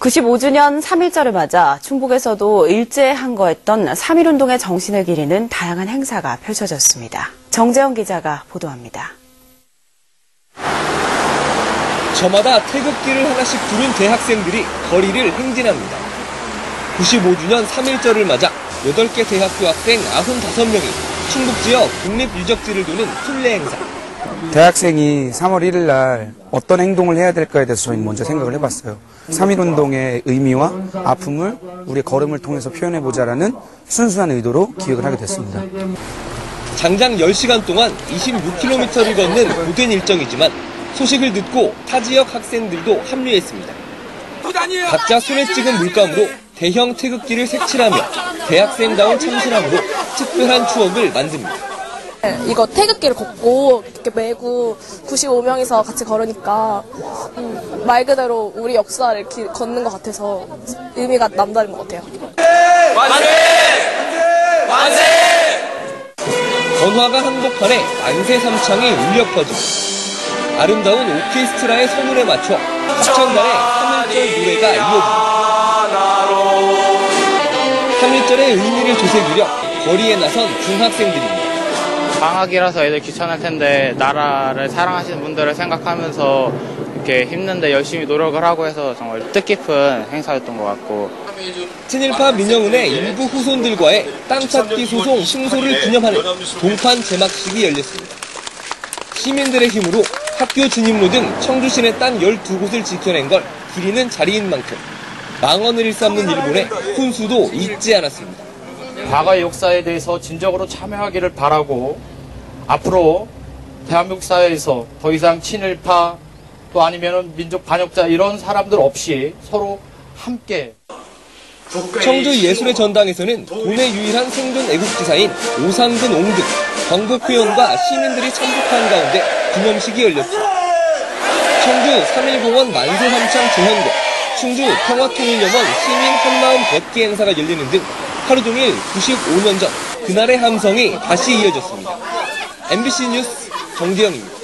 95주년 3.1절을 맞아 충북에서도 일제 항거했던 3.1운동의 정신을 기리는 다양한 행사가 펼쳐졌습니다. 정재영 기자가 보도합니다. 저마다 태극기를 하나씩 두른 대학생들이 거리를 행진합니다. 95주년 3.1절을 맞아 8개 대학교 학생 95명이 충북 지역 국립유적지를 도는 순례 행사. 대학생이 3월 1일 날 어떤 행동을 해야 될까에 대해서 저희는 먼저 생각을 해봤어요. 3.1운동의 의미와 아픔을 우리 걸음을 통해서 표현해보자라는 순수한 의도로 기획을 하게 됐습니다. 장장 10시간 동안 26km를 걷는 고된 일정이지만 소식을 듣고 타 지역 학생들도 합류했습니다. 각자 손에 찍은 물감으로 대형 태극기를 색칠하며 대학생다운 참신함으로 특별한 추억을 만듭니다. 이거 태극기를 걷고 이렇게 메고 95명이서 같이 걸으니까 음, 말 그대로 우리 역사를 기- 걷는 것 같아서 의미가 남다른 것 같아요. 건화가 한복판에 만세 삼창이 울려 퍼지고 아름다운 오케스트라의 선율에 맞춰 합창단의 3일절 노래가 이어집니다. 3일절의 의미를 되새기려 거리에 나선 중학생들입니다. 방학이라서 애들 귀찮을 텐데 나라를 사랑하시는 분들을 생각하면서 이렇게 힘든데 열심히 노력을 하고 해서 정말 뜻깊은 행사였던 것 같고 친일파 민영은의 일부 후손들과의 땅찾기 소송 승소를 기념하는 동판 제막식이 열렸습니다. 시민들의 힘으로 학교 진입로 등 청주시내 땅 12곳을 지켜낸 걸 기리는 자리인 만큼 망언을 일삼는 일본의 훈수도 잊지 않았습니다. 과거의 역사에 대해서 진정으로 참여하기를 바라고 앞으로 대한민국 사회에서 더 이상 친일파 또 아니면 민족 반역자 이런 사람들 없이 서로 함께 청주 예술의 전당에서는 도내 유일한 생존 애국지사인 오상근 옹등, 광복회원과 시민들이 참석한 가운데 기념식이 열렸습니다. 청주 3.1공원 만세 삼창 재현과 충주 평화통일연원 시민 한마음 걷기 행사가 열리는 등 하루 종일 95년 전 그날의 함성이 다시 이어졌습니다. MBC 뉴스 정재영입니다.